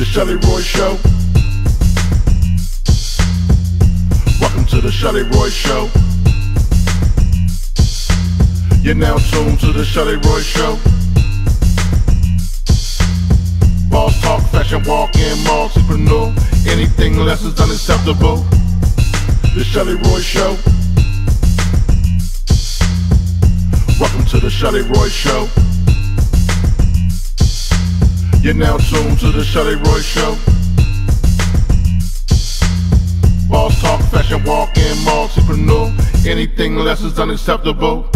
The Chelley Roy Show. Welcome to the Chelley Roy Show. You're now tuned to the Chelley Roy Show. Boss talk, fashion walk in, multipreneur. Anything less is unacceptable. The Chelley Roy Show. Welcome to the Chelley Roy Show. You're now tuned to the Chelley Roy Show. Boss talk, fashion walk in, multipreneur. Anything less is unacceptable.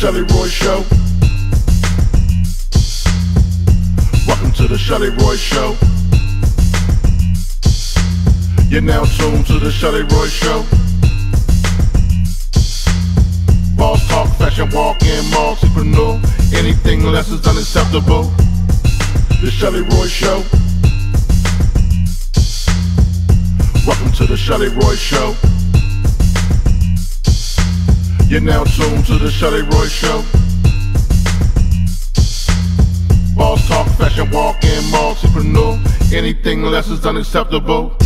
Chelley Roy Show. Welcome to the Chelley Roy Show. You're now tuned to the Chelley Roy Show. Boss talk, fashion walk in, multipreneur. Anything less is unacceptable. The Chelley Roy Show. Welcome to the Chelley Roy Show. You're now tuned to the Chelley Roy Show. Boss talk, fashion walk in, multipreneur. Anything less is unacceptable.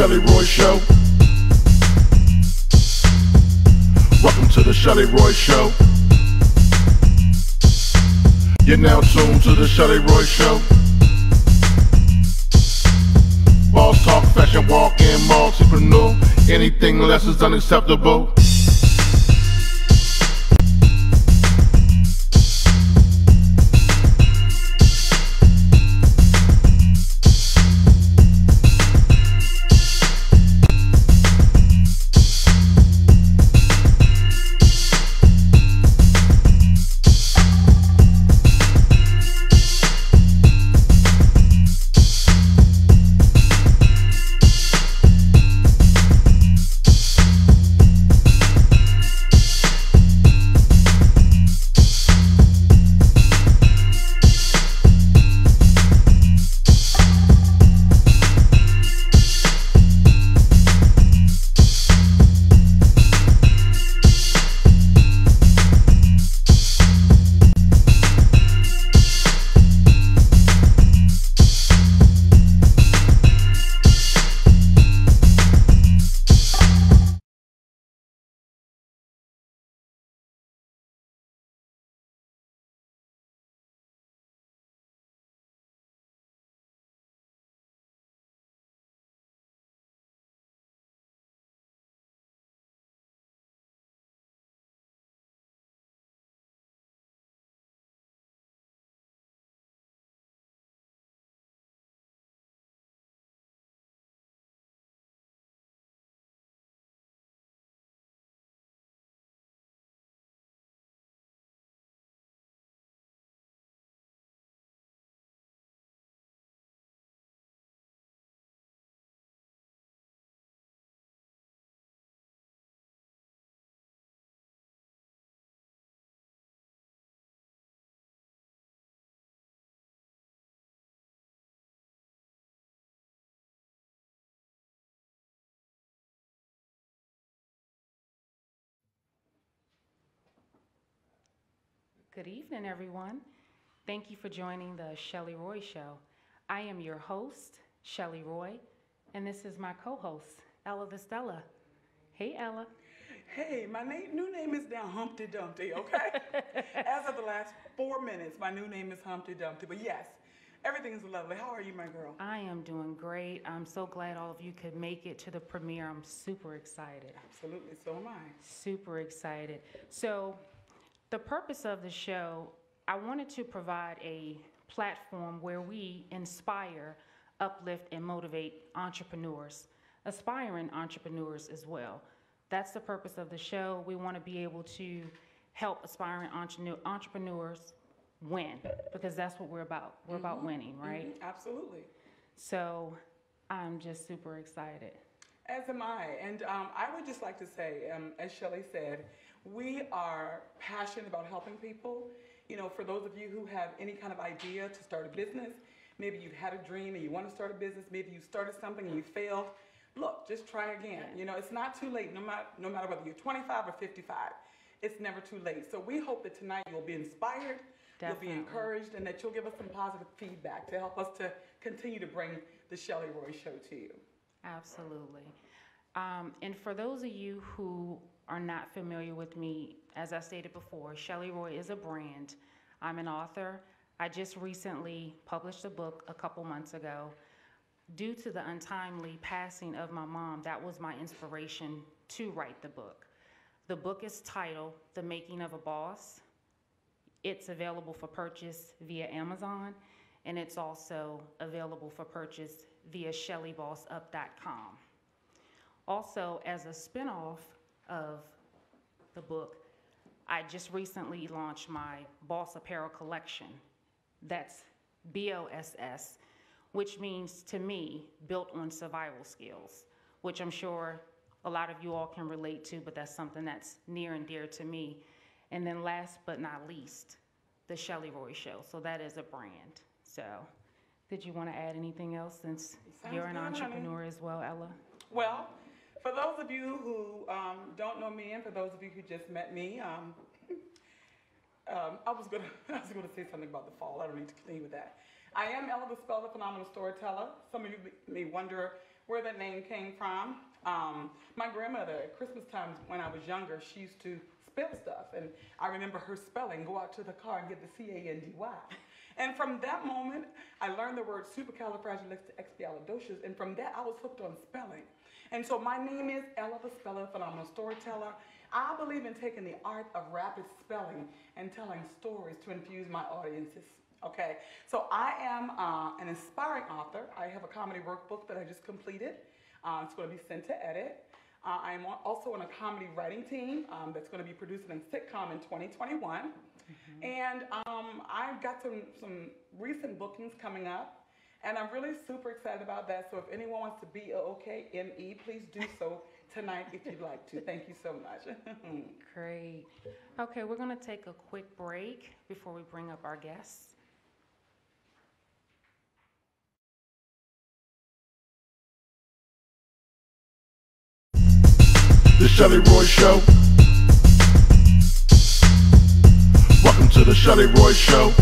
Chelley Roy Show. Welcome to the Chelley Roy Show. You're now tuned to the Chelley Roy Show. Boss talk, fashion walk in, multipreneur. Anything less is unacceptable. Good evening, everyone. Thank you for joining the Chelley Roy Show. I am your host, Chelley Roy, and this is my co-host, Ella the Spella. Hey, Ella. Hey, my name, new name is now Humpty Dumpty, okay? As of the last four minutes, my new name is Humpty Dumpty. But yes, everything is lovely. How are you, my girl? I am doing great. I'm so glad all of you could make it to the premiere. I'm super excited. Absolutely, so am I. Super excited. So, the purpose of the show, I wanted to provide a platform where we inspire, uplift, and motivate entrepreneurs, aspiring entrepreneurs as well. That's the purpose of the show. We want to be able to help aspiring entre- entrepreneurs win because that's what we're about. We're about winning, right? Mhm, Absolutely. So, I'm just super excited. As am I. And um, I would just like to say, um, as Chelley said, we are passionate about helping people. You know, for those of you who have any kind of idea to start a business, maybe you've had a dream and you want to start a business, maybe you started something and you failed. Look, just try again. You know, it's not too late, no matter, no matter whether you're 25 or 55. It's never too late. So we hope that tonight you'll be inspired, you'll be encouraged, and that you'll give us some positive feedback to help us to continue to bring the Chelley Roy Show to you. Absolutely. Um, and for those of you who are not familiar with me, as I stated before, Chelley Roy is a brand. I'm an author. I just recently published a book a couple months ago. Due to the untimely passing of my mom, that was my inspiration to write the book. The book is titled The Making of a Boss. It's available for purchase via Amazon, and it's also available for purchase via ChelleyBossUp.com. Also, as a spinoff of the book, I just recently launched my Boss Apparel collection. That's BOSS, which means to me, built on survival skills, which I'm sure a lot of you all can relate to, but that's something that's near and dear to me. And then last but not least, the Chelley Roy Show. So that is a brand. So, did you want to add anything else since you're an good, honey. entrepreneur as well, Ella? Well, for those of you who um, don't know me, and for those of you who just met me, um, um, I was gonna I was gonna say something about the fall. I don't need to continue with that. I am Ella the Spell, the phenomenal storyteller. Some of you may wonder where that name came from. Um, my grandmother at Christmas times when I was younger, she used to spell stuff, and I remember her spelling. Go out to the car and get the C A N D Y. And from that moment, I learned the word supercalifragilisticexpialidocious, and from that, I was hooked on spelling. And so my name is Ella the Spella, phenomenal storyteller. I believe in taking the art of rapid spelling and telling stories to infuse my audiences. Okay, so I am uh, an inspiring author. I have a comedy workbook that I just completed. Uh, it's going to be sent to edit. Uh, I am also on a comedy writing team um, that's going to be producing a sitcom in 2021. And um, I've got some, some recent bookings coming up, and I'm really super excited about that. So if anyone wants to be a OK ME, please do so tonight if you'd like to. Thank you so much. Great. Okay, we're going to take a quick break before we bring up our guests. The Chelley Roy Show. Welcome to the Chelley Roy Show.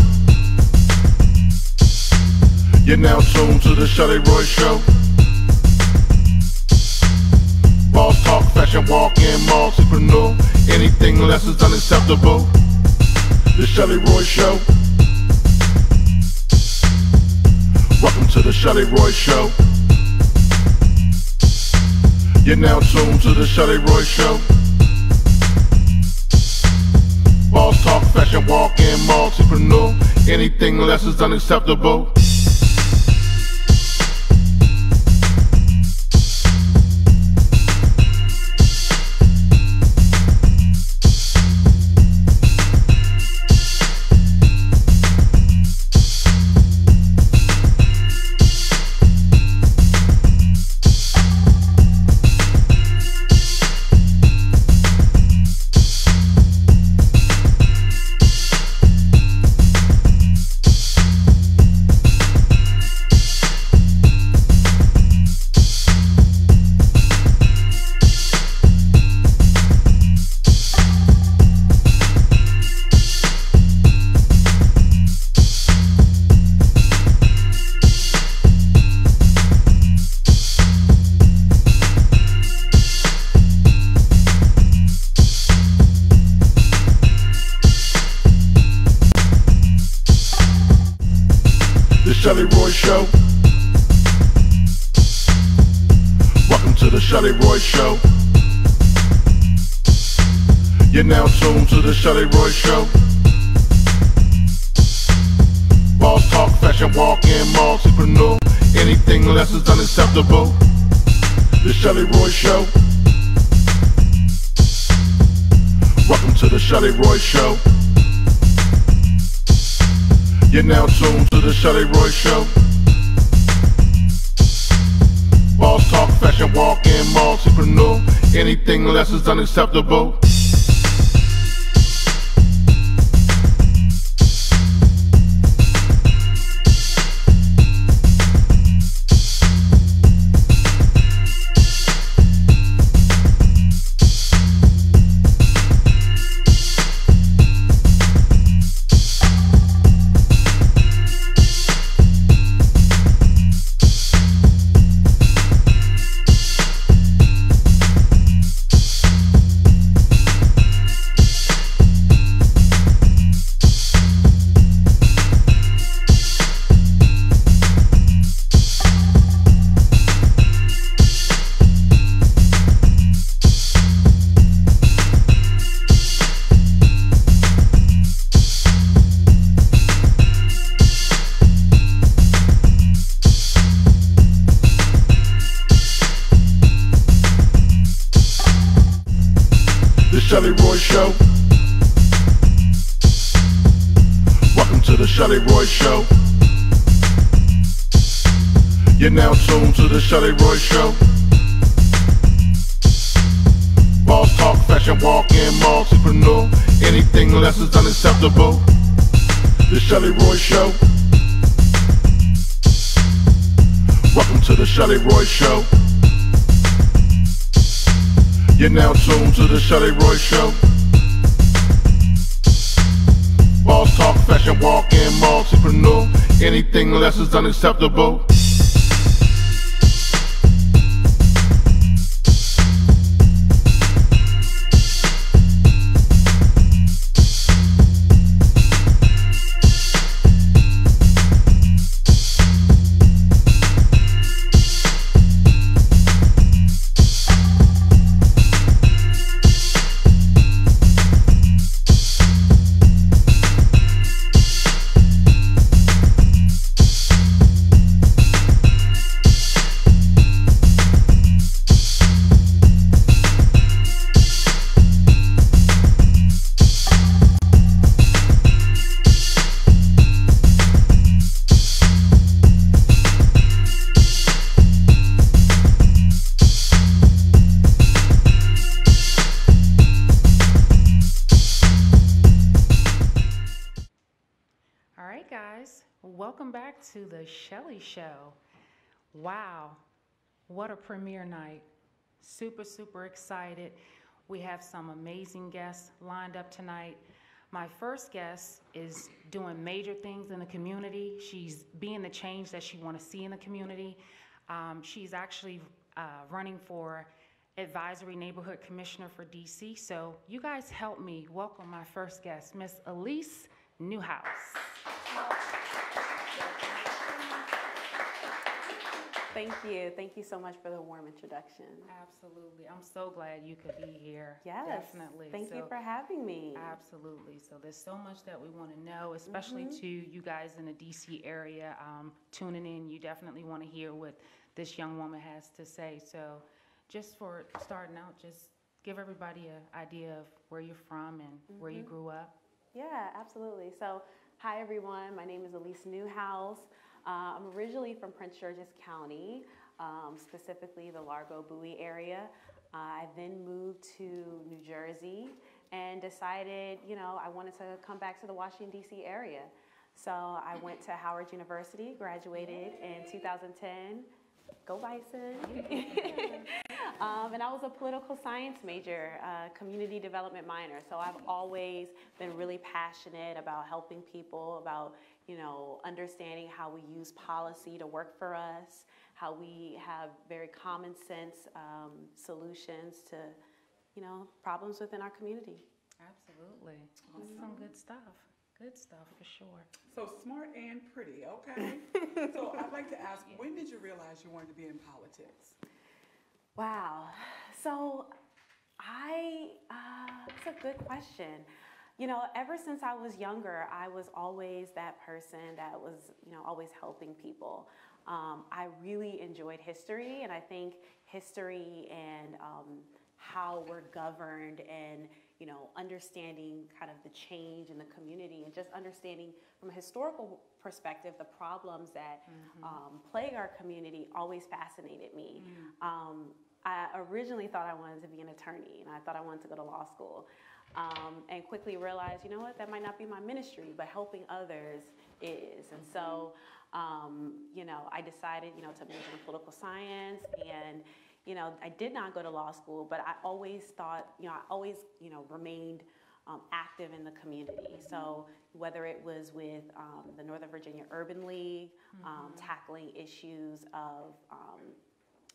You're now tuned to the Chelley Roy Show. Boss talk, fashion walk-in, multipreneur. Anything less is unacceptable. The Chelley Roy Show. Welcome to the Chelley Roy Show. You're now tuned to the Chelley Roy Show. Boss talk, fashion walk-in, multipreneur. Anything less is unacceptable. Chelley Roy Show. You're now tuned to the Chelley Roy Show. Boss talk, fashion walk in, multipreneur. Anything less is unacceptable. The Chelley Roy Show. Welcome to the Chelley Roy Show. You're now tuned to the Chelley Roy Show. Fashion walk in, multipreneur. Anything less is unacceptable. To the Chelley Roy Show. You're now tuned to the Chelley Roy Show. Boss talk, fashion walk in, multipreneur. Anything less is unacceptable. Premiere night. Super, super excited. We have some amazing guests lined up tonight. My first guest is doing major things in the community. She's being the change that she want to see in the community. Um, she's actually uh, running for advisory neighborhood commissioner for DC. So you guys help me welcome my first guest, Miss Alyse Newhouse. Thank you. Thank you so much for the warm introduction. Absolutely. I'm so glad you could be here. Yes. Definitely. Thank you for having me. Absolutely. So there's so much that we want to know, especially Mm-hmm. to you guys in the DC area um, tuning in. You definitely want to hear what this young woman has to say. So just for starting out, just give everybody an idea of where you're from and where Mm-hmm. you grew up. Yeah, absolutely. So, hi everyone. My name is Alyse Newhouse. Uh, I'm originally from Prince George's County, um, specifically the Largo Bowie area. Uh, I then moved to New Jersey and decided, you know, I wanted to come back to the Washington, D.C. area. So, I went to Howard University, graduated in 2010. Go Bison! Um, and I was a political science major, uh, community development minor. So I've always been really passionate about helping people, about you know understanding how we use policy to work for us, how we have very common sense um, solutions to you know problems within our community. Absolutely. That's some good stuff. Good stuff for sure. So smart and pretty, okay? so I'd like to ask, when did you realize you wanted to be in politics? Wow. So I, uh, that's a good question. You know, ever since I was younger, I was always that person that was, you know, always helping people. Um, I really enjoyed history, and I think history and um, how we're governed and you know understanding kind of the change in the community and just understanding from a historical perspective the problems that um, plague our community always fascinated me. Um, i originally thought i wanted to be an attorney and i thought i wanted to go to law school um, and quickly realized you know what that might not be my ministry but helping others is and so um, you know i decided you know to major in political science and you know, I did not go to law school, but I always thought, you know, I always, you know, remained um, active in the community. So whether it was with um, the Northern Virginia Urban League, um, tackling issues of, um,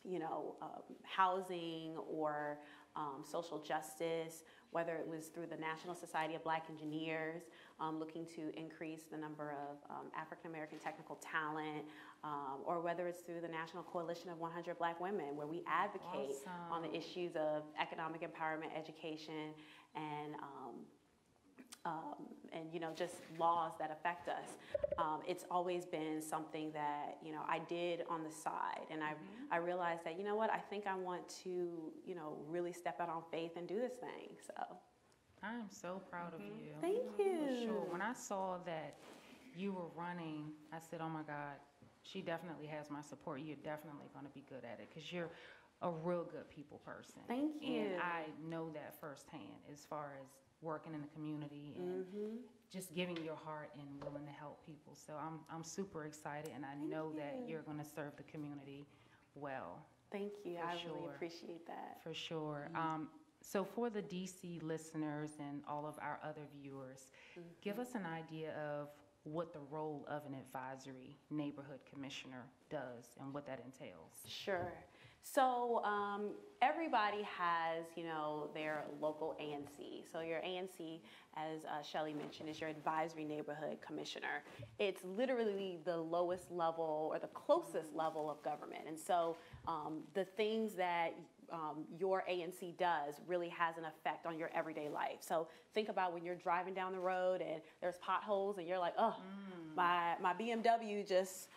you know, um, housing or um, social justice, whether it was through the National Society of Black Engineers, um, looking to increase the number of um, African American technical talent, um, or whether it's through the National Coalition of 100 Black Women, where we advocate on the issues of economic empowerment, education, and um, and you know just laws that affect us. Um, it's always been something that you know I did on the side, and I I realized that you know what I think I want to you know really step out on faith and do this thing. So I am so proud of you. thank For you. sure. When I saw that you were running, I said, oh my God, she definitely has my support. You're definitely going to be good at it because you're a real good people person. Thank you. And I know that firsthand as far as working in the community and Mm-hmm. just giving your heart and willing to help people. So I'm, I'm super excited and I know that you. you're going to serve the community well. Thank you. For I really sure. appreciate that. For sure. Mm-hmm. Um, so for the DC listeners and all of our other viewers, Mm-hmm. give us an idea of what the role of an advisory neighborhood commissioner does and what that entails. Sure. So um, everybody has, you know, their local ANC. So your ANC, as uh, Chelley mentioned, is your advisory neighborhood commissioner. It's literally the lowest level or the closest level of government. And so um, the things that um, your ANC does really has an effect on your everyday life. So think about when you're driving down the road and there's potholes and you're like, oh, my, my BMW just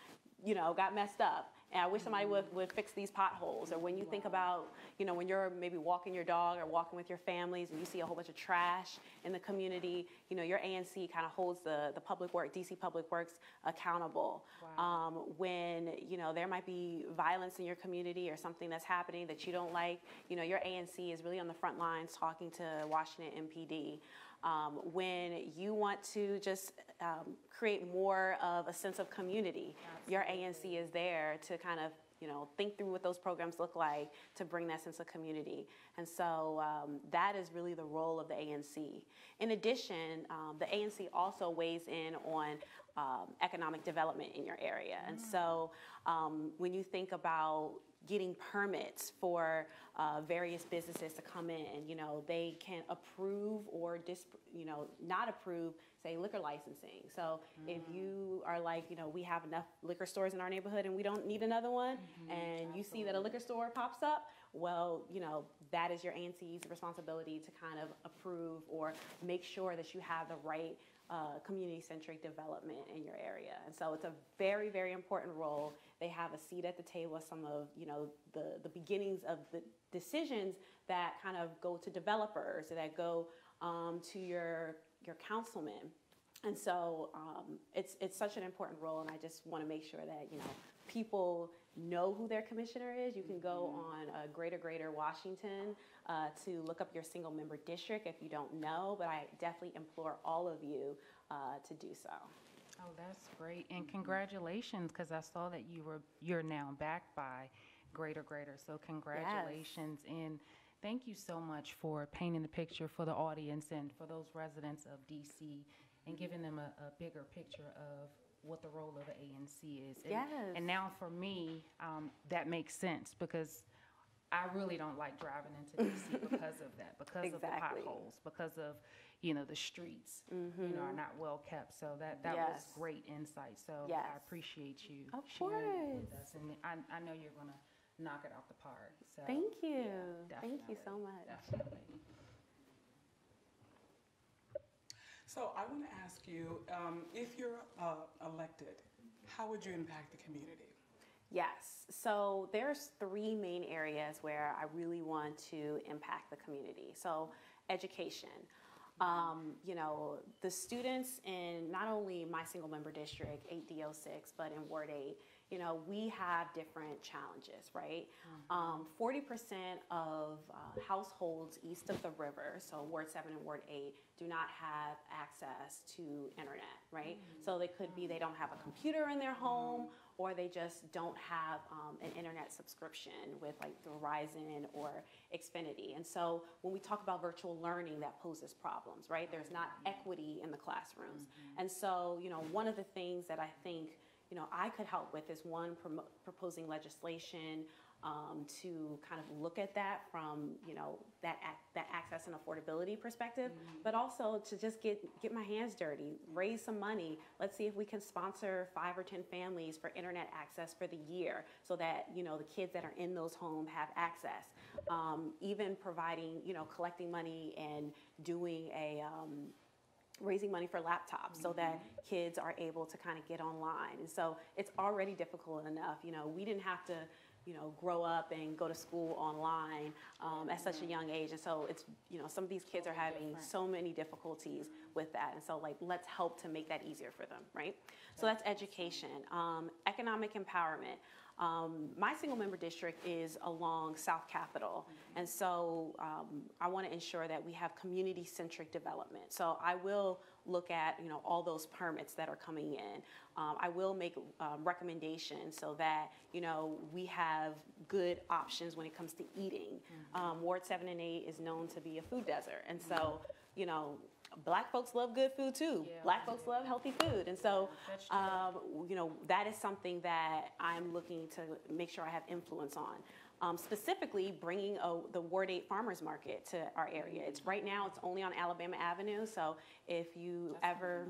you know, got messed up. And I wish somebody would, would fix these potholes. Or when you think about, you know, when you're maybe walking your dog or walking with your families and you see a whole bunch of trash in the community, you know, your ANC kind of holds the, the public work, DC Public Works accountable. Um, when, you know, there might be violence in your community or something that's happening that you don't like, you know, your ANC is really on the front lines talking to Washington MPD. Um, when you want to just um, create more of a sense of community, your ANC is there to kind of you know think through what those programs look like to bring that sense of community. And so um, that is really the role of the ANC. In addition, um, the ANC also weighs in on um, economic development in your area. And so um, when you think about getting permits for uh, various businesses to come in. And you know, they can approve or dis, you know, not approve, say liquor licensing. So if you are like, you know, we have enough liquor stores in our neighborhood and we don't need another one, and you see that a liquor store pops up, well, you know, that is your ANC's responsibility to kind of approve or make sure that you have the right uh, community-centric development in your area. And so it's a very, very important role. They have a seat at the table of some of, you know, the, the beginnings of the decisions that kind of go to developers, that go um, to your, your councilman. And so um, it's, it's such an important role, and I just want to make sure that, you know, people know who their commissioner is. You can go on uh, Greater Greater Washington uh, to look up your single member district if you don't know, but I definitely implore all of you uh, to do so. Oh, that's great. And congratulations, because I saw that you were, you're now backed by Greater Greater. So congratulations. And thank you so much for painting the picture for the audience and for those residents of DC and giving them a, a bigger picture of what the role of the ANC is. And, Yes. And now for me, um, that makes sense because I really don't like driving into DC because of that, because of the potholes, because of, you know, the streets, you know, are not well kept. So that, that was Mm-hmm. Great insight. So Yes. I appreciate you Of sharing it with us. And I, I know you're gonna knock it out the park. So Thank you. yeah, Thank you so much. Definitely. So I want to ask you, um, if you're uh, elected, how would you impact the community? Yes. So there's three main areas where I really want to impact the community. So education. Um, you know, the students in not only my single member district, 8D06, but in Ward 8, you know, we have different challenges, right? Um, 40% of uh, households east of the river, so Ward 7 and Ward 8, do not have access to internet, right? So they could be they don't have a computer in their home or they just don't have um, an internet subscription with like Verizon or Xfinity. And so when we talk about virtual learning, that poses problems, right? There's not equity in the classrooms. And so, you know, one of the things that I think, you know, I could help with is one, promo- proposing legislation um, to kind of look at that from, you know, that, ac- that access and affordability perspective, but also to just get, get my hands dirty, raise some money. Let's see if we can sponsor five or 10 families for internet access for the year so that, you know, the kids that are in those homes have access. Um, even providing, you know, collecting money and doing a, um, raising money for laptops so that mm-hmm. kids are able to kind of get online. And so it's already difficult enough. You know, we didn't have to, you know, grow up and go to school online um, at such a young age. And so it's, you know, some of these kids are having so many difficulties with that. And so, like, let's help to make that easier for them, right? So that's education. Um, economic empowerment. Um, my single member district is along South Capitol, and so um, I want to ensure that we have community centric development. So I will look at you know all those permits that are coming in. Um, I will make um, recommendations so that you know we have good options when it comes to eating. Um, Ward seven and eight is known to be a food desert, and so you know. Black folks love good food too. Yeah. Black folks love healthy food, and so um, you know, that is something that I'm looking to make sure I have influence on. Um, specifically, bringing a, the Ward 8 Farmers Market to our area. It's right now, it's only on Alabama Avenue. So if you ever,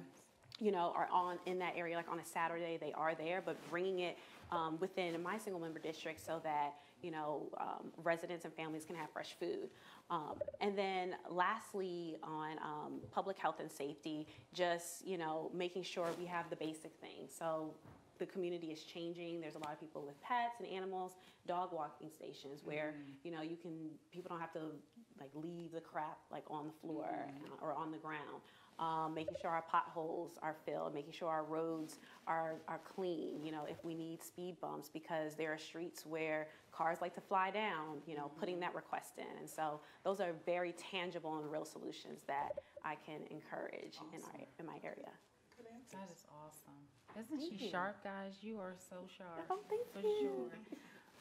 you know, are on in that area, like on a Saturday, they are there. But bringing it um, within my single member district so that you know um, residents and families can have fresh food. Um, and then lastly, on um, public health and safety, just you know making sure we have the basic things. So the community is changing. There's a lot of people with pets and animals, dog walking stations where you know you can people don't have to like leave the crap like on the floor uh, or on the ground. Um, making sure our potholes are filled, making sure our roads are, are clean. You know, if we need speed bumps because there are streets where cars like to fly down. You know, putting that request in, and so those are very tangible and real solutions that I can encourage in our in my area. That is awesome. Isn't Thank she you. sharp, guys? You are so sharp. Oh, thank for you. sure.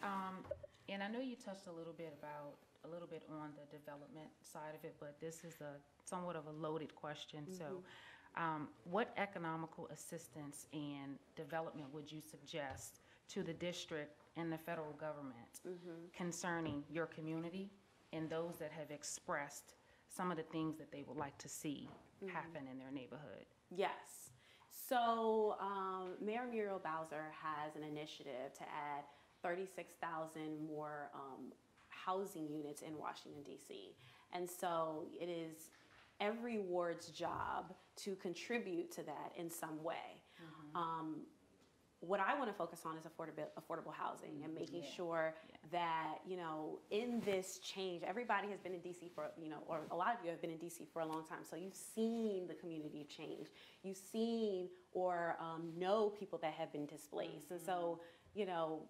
Um, and I know you touched a little bit about a little bit on the development side of it, but this is a somewhat of a loaded question. So, Mm-hmm. um, what economical assistance and development would you suggest to the district and the federal government Mm-hmm. concerning your community and those that have expressed some of the things that they would like to see Mm-hmm. happen in their neighborhood? Yes. So um, Mayor Muriel Bowser has an initiative to add 36,000 more um, housing units in Washington, D.C. And so it is every ward's job to contribute to that in some way. Um, what I want to focus on is affordable, affordable housing and making sure that, you know, in this change, everybody has been in DC for, you know, or a lot of you have been in DC for a long time. So you've seen the community change. You've seen or um, know people that have been displaced. And so, you know,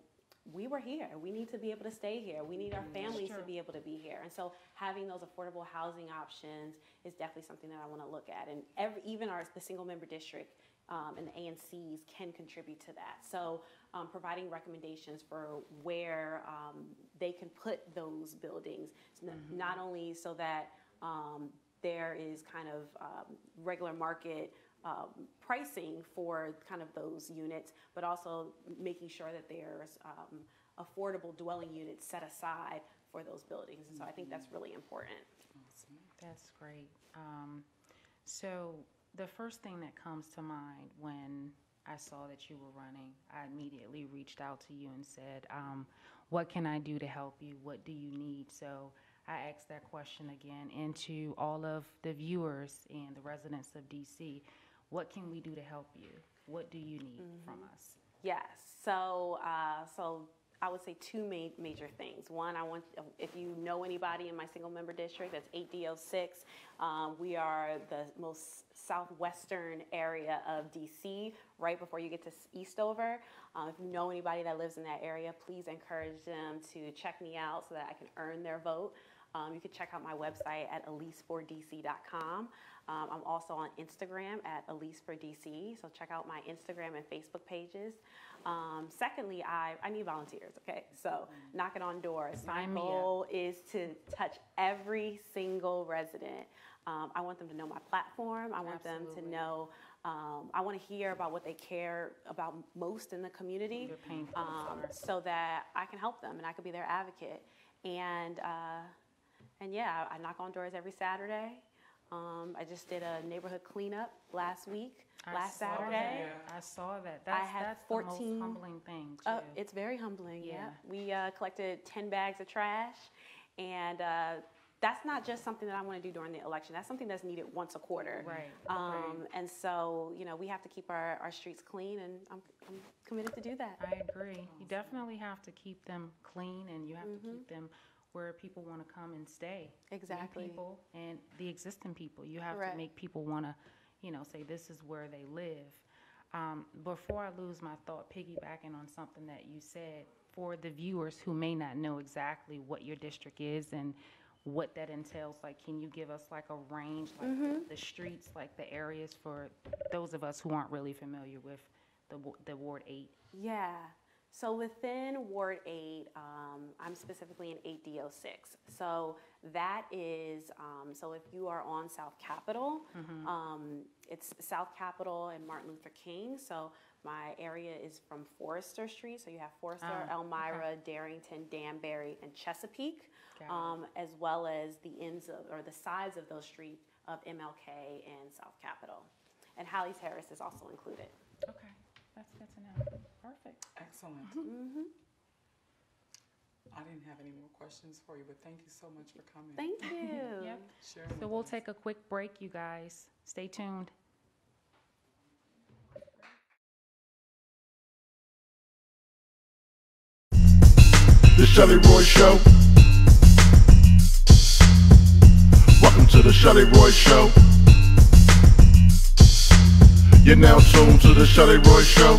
we were here. We need to be able to stay here. We need our families to be able to be here. And so having those affordable housing options is definitely something that I want to look at. And every, even our, the single member district um, and the ANCs can contribute to that. So um, providing recommendations for where um, they can put those buildings, n- not only so that um, there is kind of um, regular market um, pricing for kind of those units, but also making sure that there's um, affordable dwelling units set aside for those buildings. And so I think that's really important. That's great. Um, So the first thing that comes to mind when I saw that you were running, I immediately reached out to you and said, um, "What can I do to help you? What do you need?" So I asked that question again, and to all of the viewers and the residents of DC, what can we do to help you? What do you need from us? Yes. So, uh, so I would say two ma- major things. One, I want if you know anybody in my single member district, that's 8D06. Um, we are the most southwestern area of DC, right before you get to Eastover. Um, if you know anybody that lives in that area, please encourage them to check me out so that I can earn their vote. Um, you can check out my website at alysefordc.com. Um, I'm also on Instagram at AlyseForDC, so check out my Instagram and Facebook pages. Um, secondly, I, I need volunteers, okay? So knocking on doors. My goal is to touch every single resident. Um, I want them to know my platform. I want them to know, um, I want to hear about what they care about most in the community Your pain points um, so that I can help them and I can be their advocate. And uh, and yeah, I knock on doors every Saturday. Um, I just did a neighborhood cleanup last week, I last saw Saturday. that. I saw that. That's, had that's the 14 most humbling thing, too. Oh, it's very humbling. Yeah, Yeah. we uh, collected ten bags of trash, and uh, that's not just something that I want to do during the election. That's something that's needed once a quarter. Right, Um, right. And so, you know, we have to keep our, our streets clean, and I'm, I'm committed to do that. I agree. You definitely have to keep them clean and you have Mm-hmm. to keep them where people want to come and stay. New Exactly. people and the existing people. You have Correct. to make people want to, you know, say this is where they live. Um, before I lose my thought, piggybacking on something that you said, for the viewers who may not know exactly what your district is and what that entails, like, can you give us like a range, like Mm-hmm. the, the streets, like the areas for those of us who aren't really familiar with the, the Ward 8? Yeah. So within Ward 8, um, I'm specifically in 8D06. So that is, um, so if you are on South Capitol, um, it's South Capitol and Martin Luther King. So my area is from Forrester Street. So you have Forrester, Ah, Elmira, Darrington, Danbury, and Chesapeake, um, as well as the ends of, or the sides of those streets of MLK and South Capitol. And Holly Terrace is also included. Okay, that's good to know. Perfect. Excellent. Mm-hmm. I didn't have any more questions for you, but thank you so much for coming. Thank you. Yep. Sharing So with we'll us. take a quick break, you guys. Stay tuned. The Chelley Roy Show. Welcome to the Chelley Roy Show. You're now tuned to the Chelley Roy Show.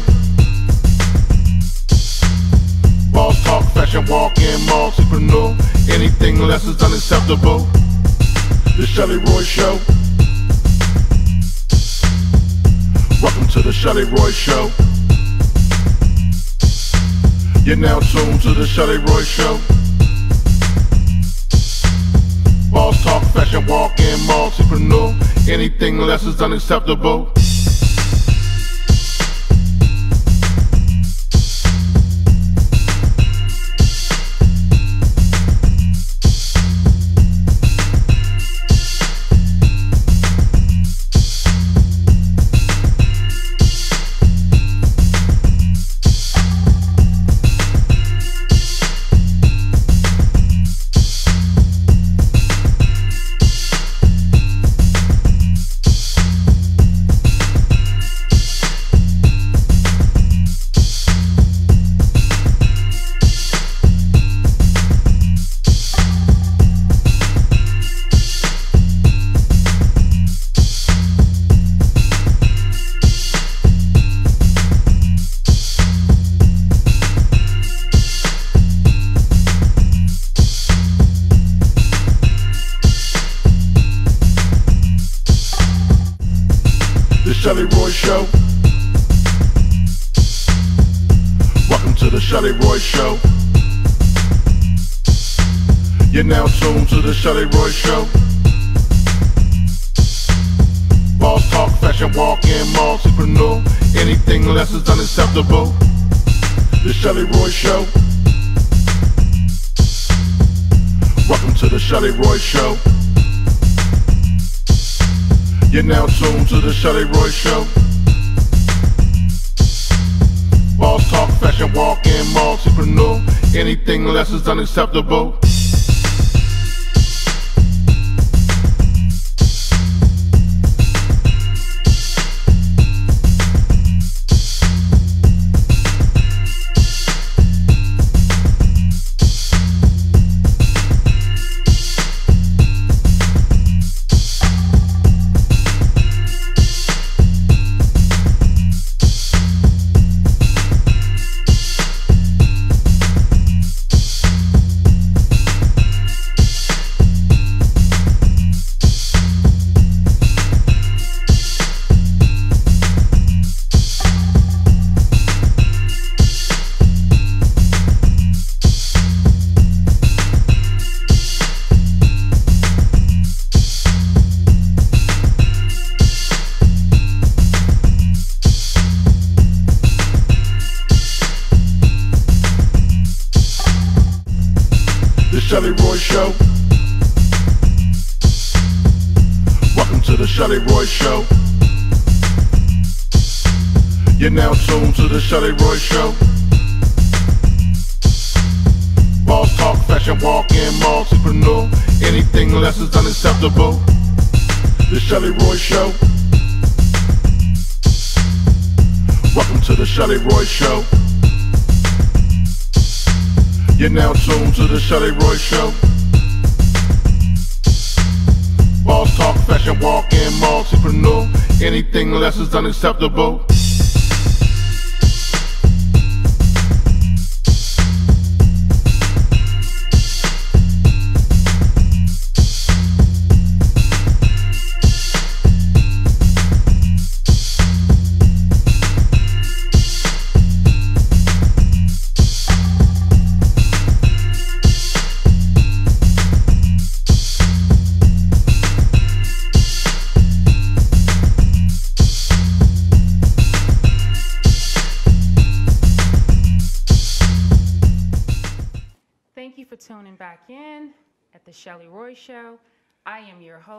Boss talk, fashion walk-in, multipreneur. Anything less is unacceptable. The Chelley Roy Show. Welcome to the Chelley Roy Show. You're now tuned to the Chelley Roy Show. Boss talk, fashion walk-in, multipreneur. Anything less is unacceptable. Chelley Roy Show. You're now tuned to the Chelley Roy Show. Boss talk, fashion walk-in, multipreneur. Anything less is unacceptable. The Chelley Roy Show. Welcome to the Chelley Roy Show. You're now tuned to the Chelley Roy Show. Boss talk, fashion, walk in, multipreneur. Anything less is unacceptable. Show. Welcome to the Chelley Roy Show. You're now tuned to the Chelley Roy Show. Boss talk, fashion, walk in, multipreneur. Anything less is unacceptable.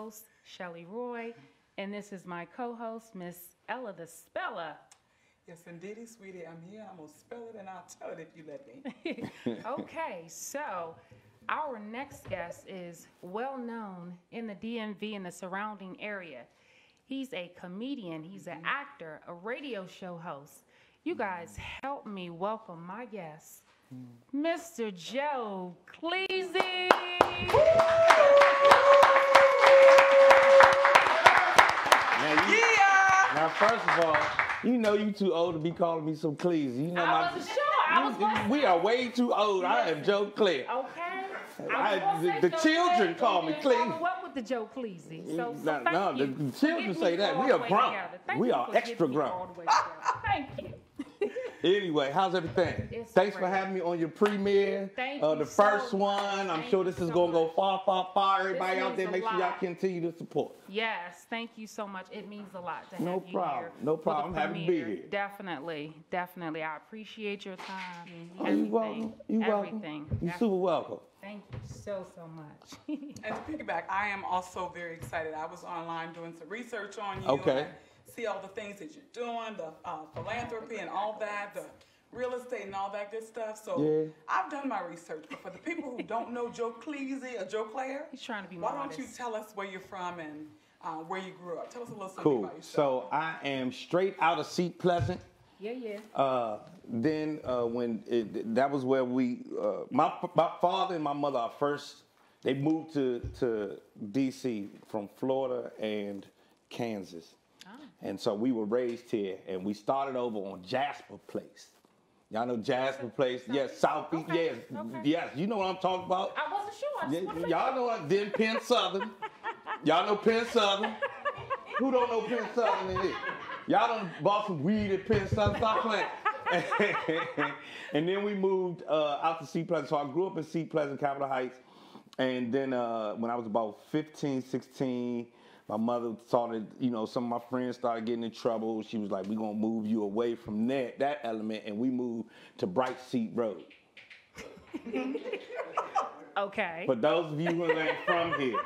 Host, Chelley Roy, and this is my co-host, Miss Ella the Spella. Yes, indeedy, sweetie, I'm here. I'm gonna spell it and I'll tell it if you let me. okay, so our next guest is well known in the DMV and the surrounding area. He's a comedian, he's an mm-hmm. actor, a radio show host. You guys mm-hmm. help me welcome my guest, mm. Mr. Joe Cleasy. Now, you, Yeah! now, first of all, you know you too old to be calling me some Cleese. You know I my. wasn't sure. I was we are way too old. I am Joe Clair. Okay. I- the- the children call me Cleasy. follow with the Joe Cleasy. So, so No, thank no, you. the children say that. We are grown. We are extra grown. all the way together. Thank you. Anyway, how's everything? It's Thanks for having me on your premiere. Thank uh, the so first much. one. I'm sure this is so gonna go far, far, far. Everybody out there, a make sure y'all continue to support. Yes, thank you so much. It means a lot to No have you problem. here. No for the problem. I'm happy to be here. Definitely, definitely. I appreciate your time. Oh, everything, you welcome. You're welcome. everything. You Def- super welcome. Thank you so so much. And to piggyback, I am also very excited. I was online doing some research on you. Okay. And I see all the things that you're doing, the uh, philanthropy and all that, the real estate and all that good stuff. So Yeah. I've done my research. But for the people who don't know Joe Cleasy or Joe Clair, He's trying to be why modest. don't you tell us where you're from and uh, where you grew up? Tell us a little something Cool. about yourself. So I am straight out of Seat Pleasant. Yeah, yeah. Uh, then uh, when it, that was where we, uh, my my father and my mother are first. They moved to to D.C. from Florida and Kansas, and so we were raised here. And we started over on Jasper Place. Y'all know Jasper Place? Yes, South Beach. Okay, Yes, okay. yes. You know what I'm talking about. I wasn't sure. I Yeah, y'all sure. know what? Then Penn Southern. Y'all know Penn Southern. Who don't know Penn Southern it? Y'all done bought some weed at Penn Southern. Stop playing. and then we moved uh, out to Seat Pleasant. So I grew up in Seat Pleasant, Capitol Heights. And then uh, when I was about 15, 16, my mother started, you know, some of my friends started getting in trouble. She was like, we're going to move you away from that, that element. And we moved to Brightseat Road. Okay. For those of you who ain't from here,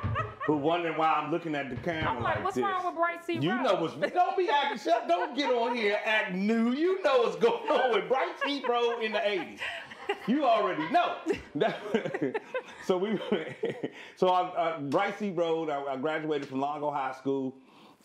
who wondering why I'm looking at the camera I'm like, what's this. wrong with Bright C. You Road? know what's don't be acting shut. Don't get on here act new. You know what's going on with Brightseat Road in the 80s. You already know. so we so I, Brightseat Road, I, I graduated from Largo High School.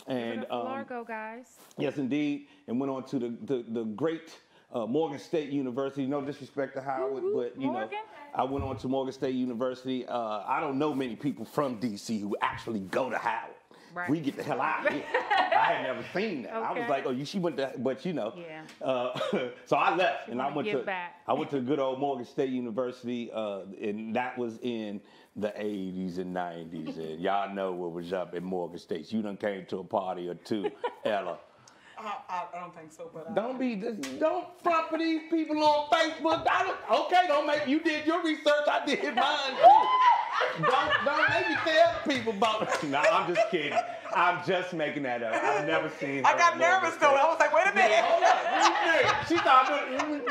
And um, Largo guys. Yes, indeed, and went on to the the, the great uh, Morgan State University. No disrespect to Howard, Woo-hoo, but you Morgan. know, I went on to Morgan State University. Uh, I don't know many people from DC who actually go to Howard. Right. We get the hell out of here. I had never seen that. I was like, oh, you, she went to, but you know. Yeah. Uh, so I left, She and I went to back. I went to good old Morgan State University, uh, and that was in the 80s and 90s. And y'all know what was up at Morgan State. You done came to a party or two, Ella. I, I, I don't think so, but Don't be don't front for these people on Facebook. I don't, okay, don't make you did your research. I did mine too. Don't don't make me tell people about. No, I'm just kidding. I'm just making that up. I've never seen. I got nervous though. I was like, wait a minute. Yeah, hold up. What you think? She thought I went,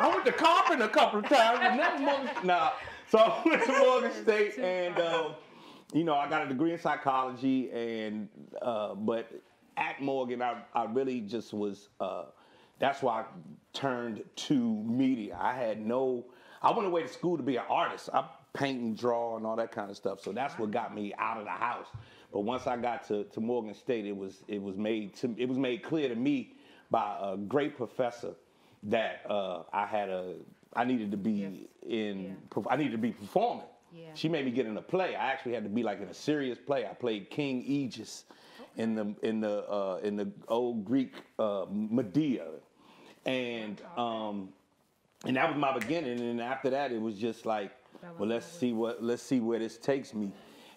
I went to Compton a couple of times, but never Morgan. Nah. So I went to Morgan State, and uh, you know, I got a degree in psychology, and uh, but at Morgan, I, I really just was. Uh, that's why I turned to media. I had no. I went away to school to be an artist. I paint and draw and all that kind of stuff. So that's what got me out of the house. But once I got to, to Morgan State, it was it was made to it was made clear to me by a great professor that uh, I had a I needed to be in I needed to be performing. Yeah. She made me get in a play. I actually had to be like in a serious play. I played King Aegeus in the in the uh, in the old Greek uh, Medea, and um, and that was my beginning. And after that, it was just like, well, let's see what let's see where this takes me.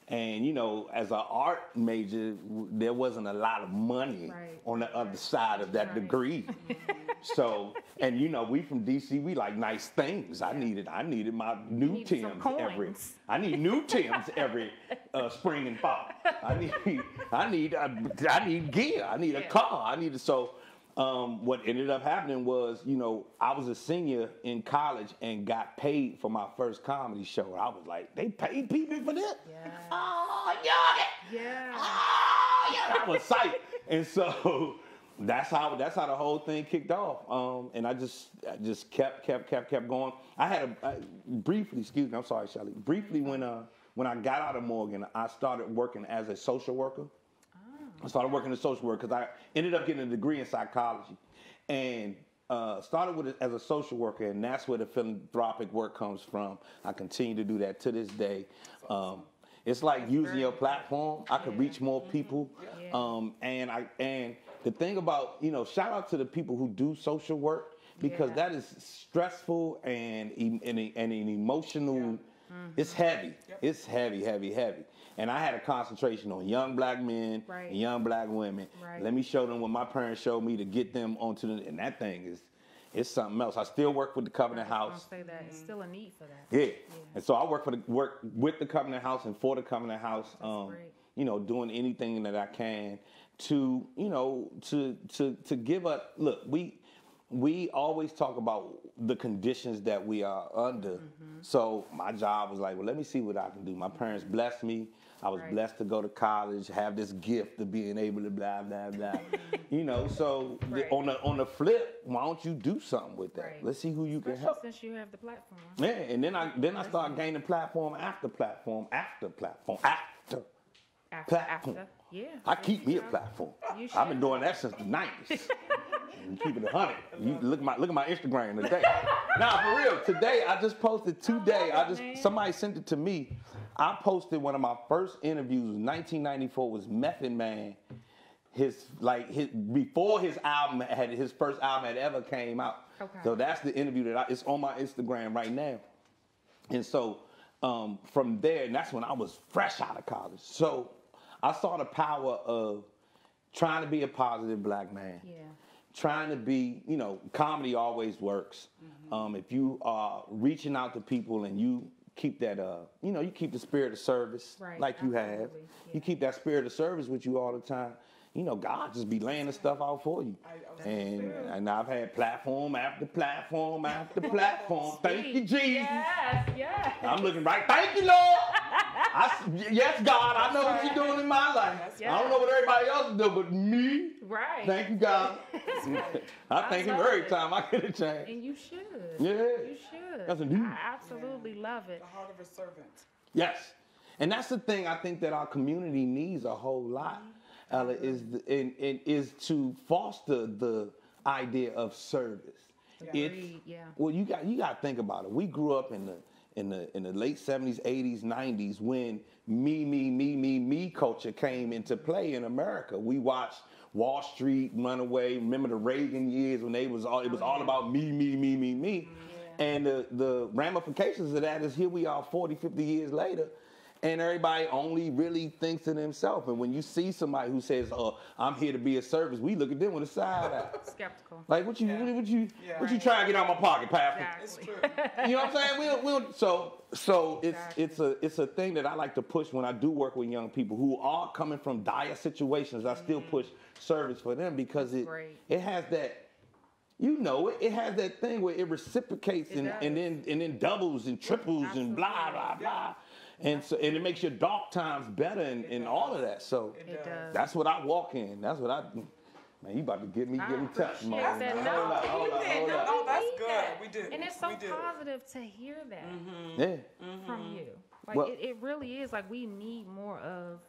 And you know, as an art major, there wasn't a lot of money Right, on the other side of that Right. degree. so, and you know, we from DC, we like nice things. I needed, I needed my new Tims every. I need new Tims every uh, spring and fall. I need, I need, I, I need gear. I need a car. I need so. Um, what ended up happening was, you know, I was a senior in college and got paid for my first comedy show. I was like, they paid people for this? Yeah. Oh, yeah. Yeah. Oh, yeah. I was psyched. and so that's how that's how the whole thing kicked off. Um, and I just I just kept kept kept kept going. I had a I, briefly, excuse me, I'm sorry, Chelley. Briefly when uh when I got out of Morgan, I started working as a social worker. I started working as a social worker because I ended up getting a degree in psychology, and uh, started with it as a social worker, and that's where the philanthropic work comes from. I continue to do that to this day. Um, it's like using your platform. I could reach more people, um, and I and the thing about you know, shout out to the people who do social work because Yeah. that is stressful and and, and an emotional. It's heavy. It's heavy, heavy, heavy. And I had a concentration on young black men Right. and young black women. Right. Let me show them what my parents showed me to get them onto the. And that thing is, it's something else. I still work with the Covenant was House. gonna say that it's still a need for that. Yeah. And so I work for the work with the Covenant House and for the Covenant House. Um, great. you know, doing anything that I can to, you know, to to to give up. Look, we we always talk about the conditions that we are under. Mm-hmm. So my job was like, well, let me see what I can do. My parents blessed me. I was Right. blessed to go to college, have this gift of being able to blah blah blah. you know, so the- on the on the flip, why don't you do something with that? Right. Let's see who you can help. since you have the platform. Yeah, and then I then I start gaining platform after platform after platform after. After, Platform. after, yeah. I keep me a platform. I've been doing that since the nineties. Keep it a hundred. You look at my look at my Instagram today. now for real, today I just posted today. I just somebody sent it to me. I posted one of my first interviews. 1994 was Method Man. His like his before his album had his first album had ever came out. Okay. So that's the interview that I, it's on my Instagram right now. And so um, from there, and that's when I was fresh out of college. So I saw the power of trying to be a positive black man. Yeah. Trying to be, you know, comedy always works. Mm-hmm. Um, if you are reaching out to people and you keep that, uh, you know, you keep the spirit of service Right, like you have. yeah. You keep that spirit of service with you all the time. You know, God just be laying the stuff out for you. I- And and I've had platform after platform after platform. Thank you, Jesus. Yes, yes. I'm looking right. Thank you, Lord. I s- yes, God, I know what you're doing in my life. That's I don't know what everybody else is doing, but me, Right. thank you, God. I thank Him every it. time I get a chance. And you should. Yeah. You should. That's a new- I absolutely love it. The heart of a servant. Yes, and that's the thing I think that our community needs a whole lot, mm-hmm. Ella, is the, and, and is to foster the idea of service. It's yeah. well, you got you got to think about it. We grew up in the in the in the late seventies, eighties, nineties when me, me, me, me, me culture came into play in America. We watched Wall Street run away. Remember the Reagan years when they was all it was all mm-hmm. about me, me, me, me, me. And the, the ramifications of that is here we are 40, 50 years later, and everybody only really thinks of themselves. And when you see somebody who says, "Oh, I'm here to be a service," we look at them with a side eye. Skeptical. Like what you Yeah. what, you Yeah. what you trying to get out my pocket, Pastor? It's Exactly. true. You know what I'm saying? We'll, we'll, so so it's Exactly. it's a it's a thing that I like to push when I do work with young people who are coming from dire situations. I still mm-hmm. push service for them because it great. it has that you know it, it has that thing where it reciprocates It and, does. and then and then doubles and triples and blah blah blah. And so and it makes your dark times better and, and all of that. So It does. that's what I walk in. That's what I Man, you about to get me I give me appreciate testimony. that. Hold No, up, hold you up, did. hold No, up. no, that's need good. that. We do. And it's so positive to hear that mm-hmm. Yeah. from mm-hmm. you. Like Well- it, it really is like we need more of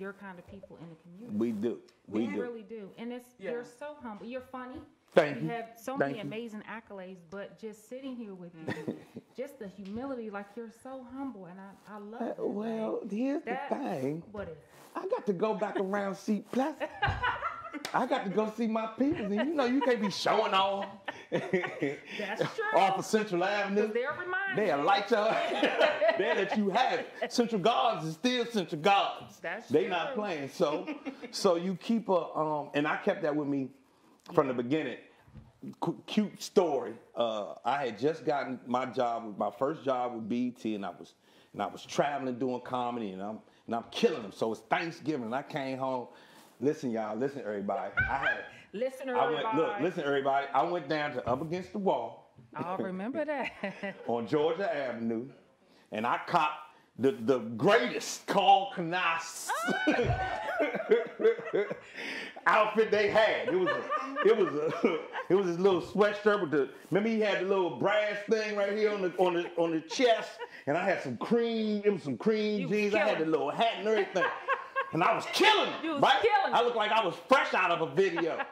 your kind of people in the community. We do. We We do. really do. And it's Yeah. you're so humble. You're funny. Thank you you. have so Thank many you. amazing accolades, but just sitting here with you, just the humility, like you're so humble, and I, I love Uh, it. Well, here's the thing. What is? I got to go back around see plus I got to go see my people, and you know you can't be showing off. That's true. Off of Central Avenue. They'll remind They'll you. light y'all. they let you have it. Central Gardens is still Central Gardens. That's true. they not playing. So, so you keep a um, and I kept that with me from the beginning. Cu- cute story. Uh, I had just gotten my job, my first job with BET, and I was and I was traveling doing comedy, and I'm and I'm killing them. So it's Thanksgiving, and I came home. Listen, y'all. Listen, everybody. I had. Listen, I everybody. went. Look, listen, everybody. I went down to up against the wall I'll remember that. on Georgia Avenue, and I copped the, the greatest Karl Kani outfit they had. It was a, it was a, it was this little sweatshirt with the. Remember he had the little brass thing right here on the on the on the chest, and I had some cream. It was some cream You jeans. I had the little hat and everything. And I was killing it, You was right? killing I it. looked like I was fresh out of a video.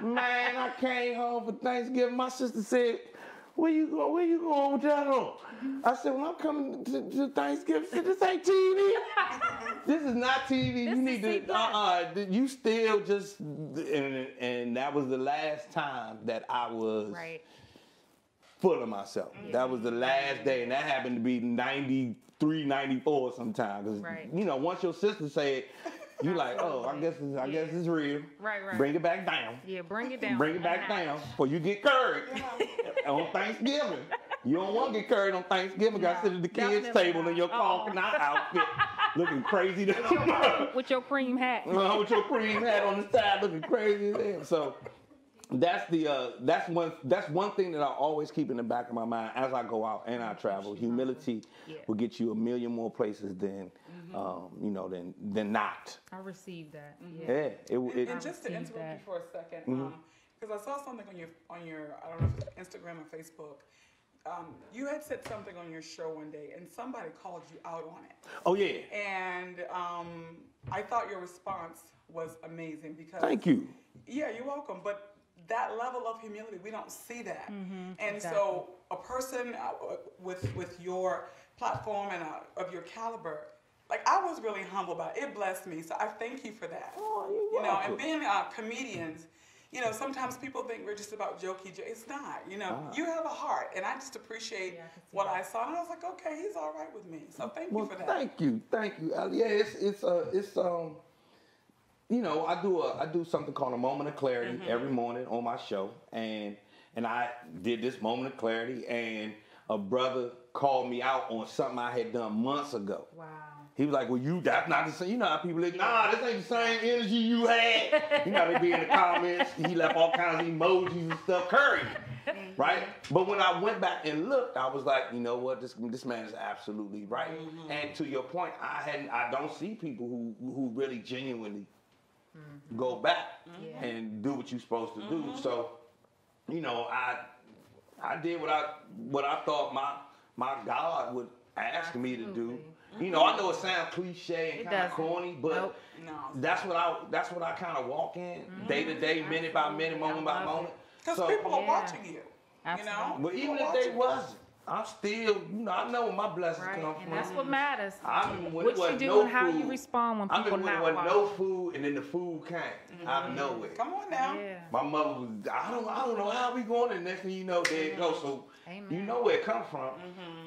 Man, I came home for Thanksgiving. My sister said, "Where you going? Where you going with that on?" I said, "Well, I'm coming to, to Thanksgiving." Said, "This ain't TV. this is not TV. you need to. Uh, uh, you still just." And, and that was the last time that I was right. full of myself. Yeah. That was the last day, and that happened to be 93, 94 sometime. Cause Right. you know, once your sister said, you like, oh, I guess it's, I guess it's real. Right, right. Bring it back down. Yeah, bring it down. Bring it back down before you get curried on Thanksgiving. You don't want to get curried on Thanksgiving. Got to sit at the kids' definitely table in your not. Carl Uh-uh. Knott outfit, looking crazy. To, With your cream hat. uh, with your cream hat on the side, looking crazy. as hell. So that's the uh, that's one that's one thing that I always keep in the back of my mind as I go out and I travel. Humility Yeah. will get you a million more places than um, you know than than not. I received that. Yeah, Yeah. it, it, And just to interrupt that. you for a 2nd Mm-hmm. because I saw something on your on your I don't know if it's Instagram or Facebook. Um, you had said something on your show one day, and somebody called you out on it. oh yeah. And um, I thought your response was amazing because Thank you. Yeah, you're welcome. But that level of humility, we don't see that. Mm-hmm. and so, a person uh, with with your platform and uh, of your caliber, like I was really humbled by it. It blessed me. So I thank you for that. Oh, you're you know, and being uh, comedians. You know, sometimes people think we're just about jokey. jo- It's not. You know, Ah. you have a heart, and I just appreciate Yeah, I what that. I saw, and I was like, okay, he's all right with me. So thank Well, you for that. thank you, thank you. Uh, yeah, it's it's uh it's um, you know, I do a I do something called a moment of clarity Mm-hmm. every morning on my show, and and I did this moment of clarity, and a brother called me out on something I had done months ago. Wow. He was like, "Well, you that's not the same. You know how people like, nah, this ain't the same energy you had. You know they be in the comments. He left all kinds of emojis and stuff. Curry, right? But when I went back and looked, I was like, you know what, this this man is absolutely right. Mm-hmm. And to your point, I hadn't, I don't see people who who really genuinely mm-hmm. go back and do what you're supposed to do. Mm-hmm. So, you know, I I did what I what I thought my my God would ask me to do. You know, I know it sounds cliche and kind of corny, but Nope. No. that's what I that's what I kind of walk in mm-hmm. day to day, minute by minute, moment by moment. Because So, people are Yeah. watching you. You know? but even if they wasn't, I'm still, you know, I know where my blessings Right, come and from. that's what matters. I mean, when what you do no and how you respond when I people mean, when not there wasn't no food, and then the food came mm-hmm. out of nowhere. Come on now. Yeah. My mother was, I don't, I don't know how we going, and next thing you know, there it mm-hmm. goes. So Amen. you know where it come from,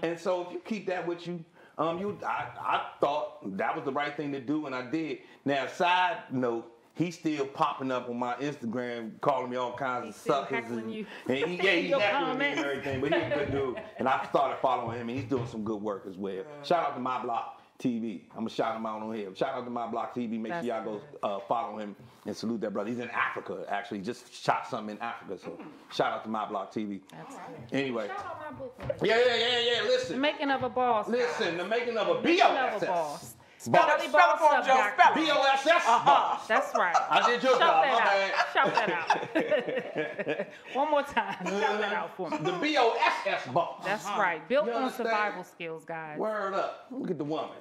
and so if you keep that with you, um, you, I, I thought that was the right thing to do, and I did. Now, side note. He's still popping up on my Instagram, calling me all kinds He's of suckers. and, you. and he, yeah, he's Your heckling me and everything, but he's a good dude. And I started following him, and he's doing some good work as well. Shout out to My Block TV. I'm gonna shout him out on here. Shout out to My Block TV. Make That's sure y'all go uh, follow him and salute that brother. He's in Africa, actually. Just shot something in Africa. So shout out to My Block TV. Absolutely. Anyway, Shout out my book. yeah, yeah, yeah, yeah. The making of a boss. listen. The making of a Making of a BOSS. Spell it, spell it for him, Joe. Spell it. BOSS. boss. That's right. I did your Shout job. My that bad. out. Shout that out. One more time. Shout that out for me. The BOSS boss. That's right. Built You on understand? survival skills, guys. Word up. Look at the woman.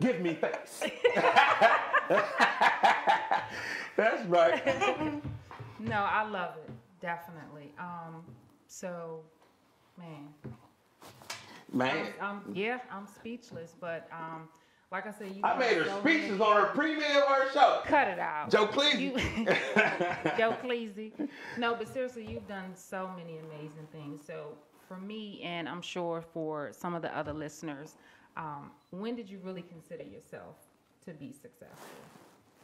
Give me face. That's right. No, I love it. Definitely. Um, so, man, Man, um, yeah, I'm speechless. But um, like I said, you. I made her speeches on her premiere of her show. Cut it out. Joe Cleese. Joe Cleese. No, but seriously, you've done so many amazing things. So for me, and I'm sure for some of the other listeners, um, when did you really consider yourself to be successful?